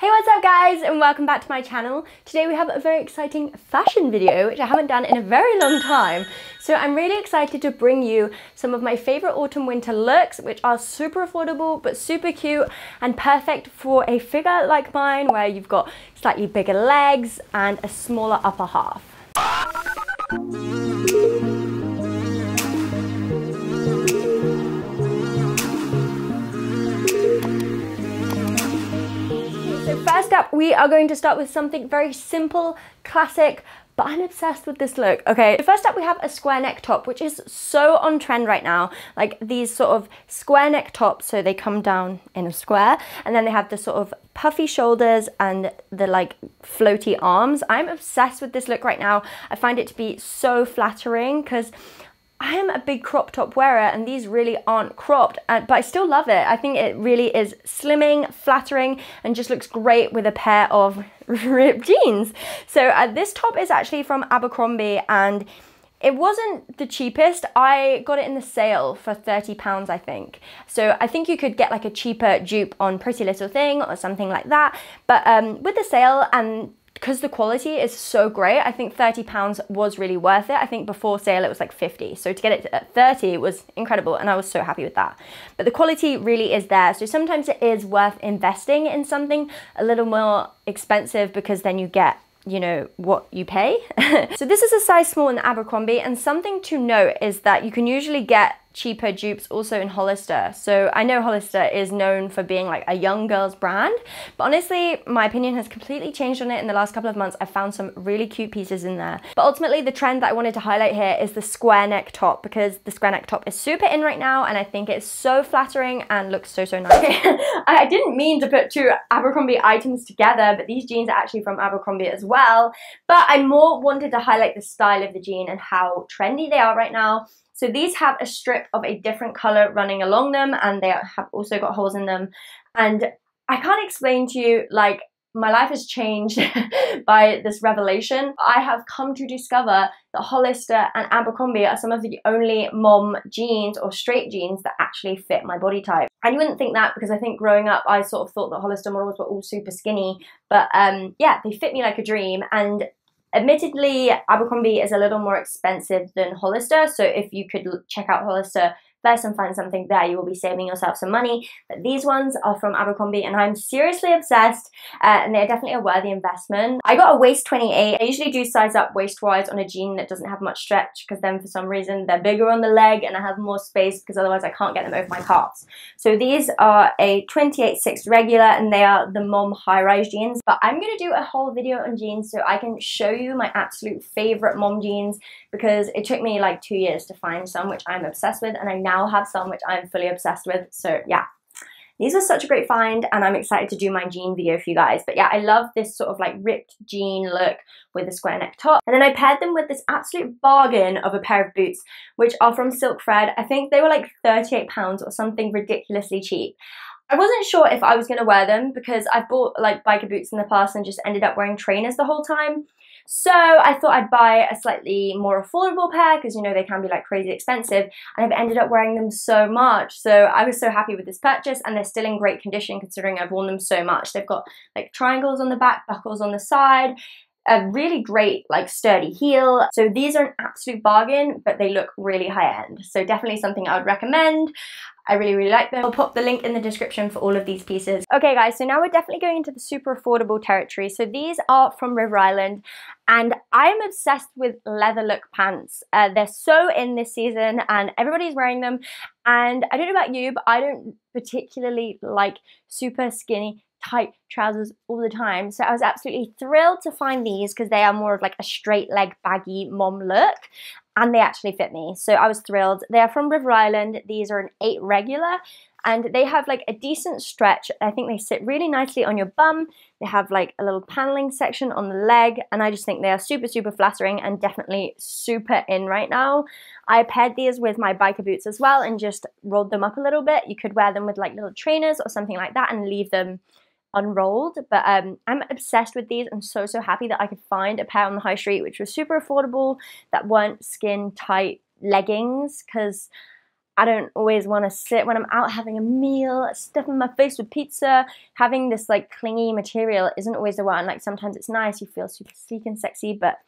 Hey, what's up guys and welcome back to my channel. Today we have a very exciting fashion video which I haven't done in a very long time. So I'm really excited to bring you some of my favorite autumn winter looks which are super affordable but super cute and perfect for a figure like mine where you've got slightly bigger legs and a smaller upper half. First up, we are going to start with something very simple, classic, but I'm obsessed with this look. Okay, so first up we have a square neck top, which is so on trend right now. Like these sort of square neck tops, so they come down in a square, and then they have the sort of puffy shoulders and the like floaty arms. I'm obsessed with this look right now. I find it to be so flattering because I am a big crop top wearer and these really aren't cropped, uh, but I still love it. I think it really is slimming, flattering, and just looks great with a pair of ripped jeans. So uh, this top is actually from Abercrombie and it wasn't the cheapest. I got it in the sale for £30, I think. So I think you could get like a cheaper dupe on Pretty Little Thing or something like that. But um, with the sale and because the quality is so great, I think £30 was really worth it. I think before sale it was like 50. So to get it at 30 was incredible and I was so happy with that. But the quality really is there. So sometimes it is worth investing in something a little more expensive because then you get you know, what you pay. so this is a size small in Abercrombie and something to note is that you can usually get cheaper dupes also in Hollister. So I know Hollister is known for being like a young girl's brand, but honestly, my opinion has completely changed on it in the last couple of months. I found some really cute pieces in there. But ultimately, the trend that I wanted to highlight here is the square neck top because the square neck top is super in right now and I think it's so flattering and looks so, so nice. I didn't mean to put two Abercrombie items together, but these jeans are actually from Abercrombie as well. But I more wanted to highlight the style of the jean and how trendy they are right now. So these have a strip of a different color running along them and they have also got holes in them. And I can't explain to you, like, my life has changed by this revelation. I have come to discover that Hollister and Abercrombie are some of the only mom jeans or straight jeans that actually fit my body type. And you wouldn't think that because I think growing up I sort of thought that Hollister models were all super skinny, but um, yeah, they fit me like a dream. And Admittedly, Abercrombie is a little more expensive than Hollister, so if you could check out Hollister first and find something there, you will be saving yourself some money. But these ones are from Abercrombie and I'm seriously obsessed uh, and they're definitely a worthy investment. I got a waist 28. I usually do size up waist-wise on a jean that doesn't have much stretch because then for some reason they're bigger on the leg and I have more space because otherwise I can't get them over my calves. So these are a 28-6 regular and they are the mom high-rise jeans. But I'm going to do a whole video on jeans so I can show you my absolute favorite mom jeans because it took me like two years to find some which I'm obsessed with and I now have some which I'm fully obsessed with. So yeah, these are such a great find and I'm excited to do my jean video for you guys. But yeah, I love this sort of like ripped jean look with a square neck top. And then I paired them with this absolute bargain of a pair of boots, which are from Silk Thread. I think they were like 38 pounds or something ridiculously cheap. I wasn't sure if I was going to wear them because I've bought like biker boots in the past and just ended up wearing trainers the whole time. So I thought I'd buy a slightly more affordable pair because you know they can be like crazy expensive and I've ended up wearing them so much. So I was so happy with this purchase and they're still in great condition considering I've worn them so much. They've got like triangles on the back, buckles on the side, a really great like sturdy heel. So these are an absolute bargain, but they look really high end. So definitely something I would recommend. I really, really like them. I'll pop the link in the description for all of these pieces. Okay guys, so now we're definitely going into the super affordable territory. So these are from River Island and I'm obsessed with leather look pants. Uh, they're so in this season and everybody's wearing them. And I don't know about you, but I don't particularly like super skinny tight trousers all the time. So I was absolutely thrilled to find these because they are more of like a straight leg baggy mom look and they actually fit me. So I was thrilled. They are from River Island. These are an eight regular and they have like a decent stretch. I think they sit really nicely on your bum. They have like a little paneling section on the leg and I just think they are super, super flattering and definitely super in right now. I paired these with my biker boots as well and just rolled them up a little bit. You could wear them with like little trainers or something like that and leave them unrolled but um, I'm obsessed with these I'm so so happy that I could find a pair on the high street which was super affordable that weren't skin tight leggings because I don't always want to sit when I'm out having a meal, stuffing my face with pizza. Having this like clingy material isn't always the one. Like sometimes it's nice, you feel super sleek and sexy, but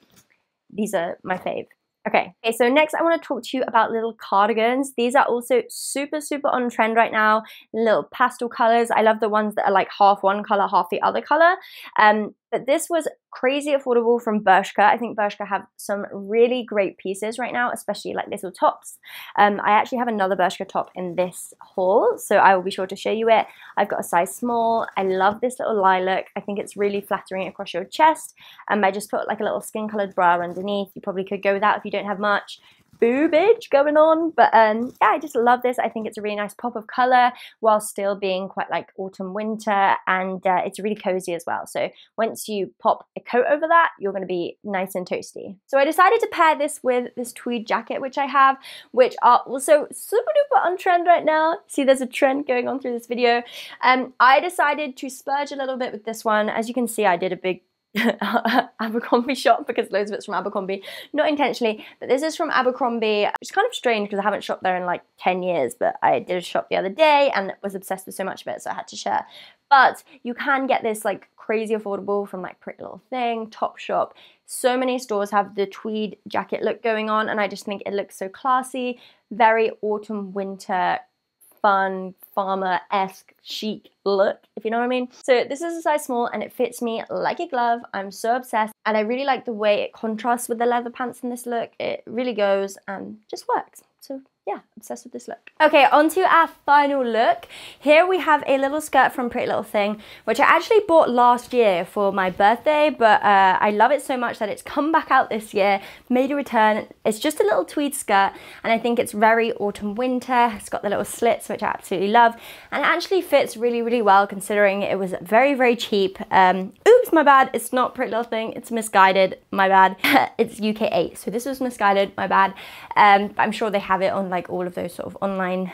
these are my fave. Okay, okay, so next I want to talk to you about little cardigans. These are also super, super on trend right now. Little pastel colors. I love the ones that are like half one color, half the other color. Um, but this was crazy affordable from Bershka. I think Bershka have some really great pieces right now, especially like little tops. Um, I actually have another Bershka top in this haul, so I will be sure to show you it. I've got a size small. I love this little lilac. I think it's really flattering across your chest. Um, I just put like a little skin colored bra underneath. You probably could go with that if you don't have much boobage going on. But um, yeah, I just love this. I think it's a really nice pop of color while still being quite like autumn winter and uh, it's really cozy as well. So once you pop a coat over that, you're going to be nice and toasty. So I decided to pair this with this tweed jacket which I have, which are also super duper on trend right now. See, there's a trend going on through this video. Um, I decided to splurge a little bit with this one. As you can see, I did a big Abercrombie shop because loads of it's from Abercrombie. Not intentionally, but this is from Abercrombie. It's kind of strange because I haven't shopped there in like 10 years, but I did a shop the other day and was obsessed with so much of it, so I had to share. But you can get this like crazy affordable from like Pretty Little Thing, Topshop. So many stores have the tweed jacket look going on and I just think it looks so classy. Very autumn, winter, fun, farmer-esque, chic look, if you know what I mean. So this is a size small and it fits me like a glove. I'm so obsessed and I really like the way it contrasts with the leather pants in this look. It really goes and just works. So yeah, obsessed with this look. Okay, on to our final look. Here we have a little skirt from Pretty Little Thing, which I actually bought last year for my birthday, but uh, I love it so much that it's come back out this year, made a return. It's just a little tweed skirt, and I think it's very autumn winter. It's got the little slits, which I absolutely love, and it actually fits really, really well considering it was very, very cheap. Um, oops, my bad. It's not Pretty Little Thing. It's Missguided, My bad. it's UK8, so this was Missguided, My bad. Um, I'm sure they have it on like all of those sort of online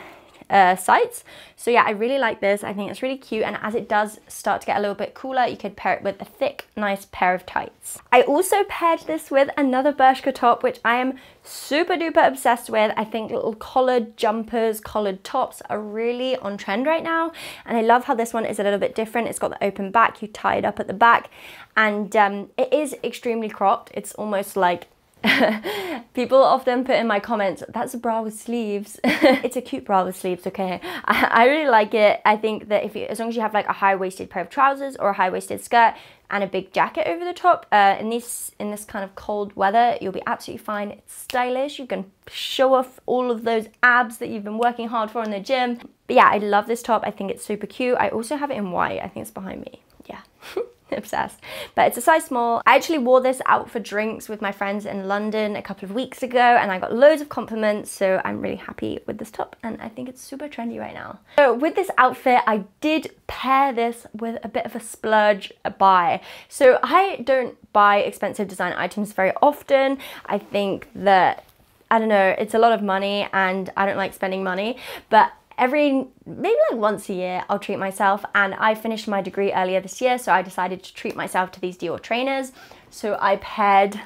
uh, sites. So yeah, I really like this. I think it's really cute. And as it does start to get a little bit cooler, you could pair it with a thick, nice pair of tights. I also paired this with another Bershka top, which I am super duper obsessed with. I think little collared jumpers, collared tops are really on trend right now. And I love how this one is a little bit different. It's got the open back, you tie it up at the back. And um, it is extremely cropped. It's almost like People often put in my comments, that's a bra with sleeves. it's a cute bra with sleeves, okay? I, I, really like it. I think that if you, as long as you have like a high-waisted pair of trousers or a high-waisted skirt and a big jacket over the top, uh, in this in this kind of cold weather, you'll be absolutely fine. It's stylish. You can show off all of those abs that you've been working hard for in the gym. But yeah, I love this top. I think it's super cute. I also have it in white. I think it's behind me. Yeah. obsessed. But it's a size small. I actually wore this out for drinks with my friends in London a couple of weeks ago and I got loads of compliments so I'm really happy with this top and I think it's super trendy right now. So with this outfit I did pair this with a bit of a splurge buy. So I don't buy expensive design items very often. I think that I don't know, it's a lot of money and I don't like spending money, but every maybe like once a year I'll treat myself and I finished my degree earlier this year so I decided to treat myself to these Dior trainers. So I paired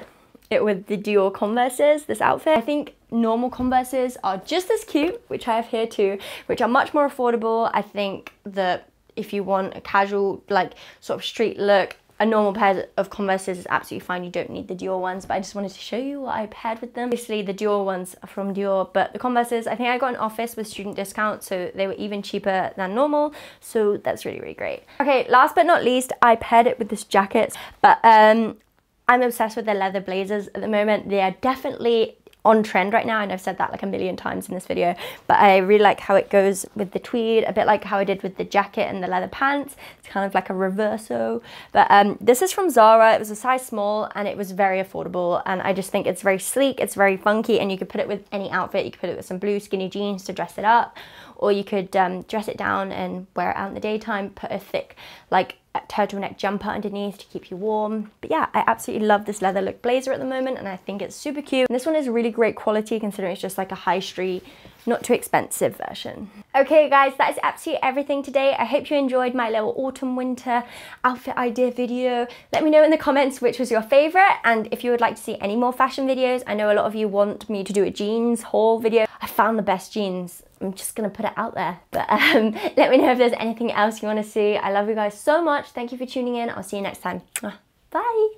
it with the Dior Converses this outfit. I think normal Converses are just as cute which I have here too which are much more affordable. I think that if you want a casual like sort of street look a normal pair of Converses is absolutely fine. You don't need the Dior ones, but I just wanted to show you what I paired with them. Obviously, the Dior ones are from Dior, but the Converses, I think I got an office with student discount, so they were even cheaper than normal. So that's really, really great. Okay, last but not least, I paired it with this jacket, but um, I'm obsessed with the leather blazers at the moment. They are definitely on trend right now and I've said that like a million times in this video but I really like how it goes with the tweed a bit like how I did with the jacket and the leather pants. It's kind of like a reverso. But um, this is from Zara. It was a size small and it was very affordable and I just think it's very sleek it's very funky and you could put it with any outfit. You could put it with some blue skinny jeans to dress it up or you could um, dress it down and wear it out in the daytime put a thick like turtleneck jumper underneath to keep you warm. But yeah, I absolutely love this leather look blazer at the moment and I think it's super cute. And this one is really great quality considering it's just like a high street, not too expensive version. Okay guys, that is absolutely everything today. I hope you enjoyed my little autumn winter outfit idea video. Let me know in the comments which was your favorite and if you would like to see any more fashion videos. I know a lot of you want me to do a jeans haul video. I found the best jeans I'm just gonna put it out there. But um, let me know if there's anything else you wanna see. I love you guys so much. Thank you for tuning in. I'll see you next time. Bye.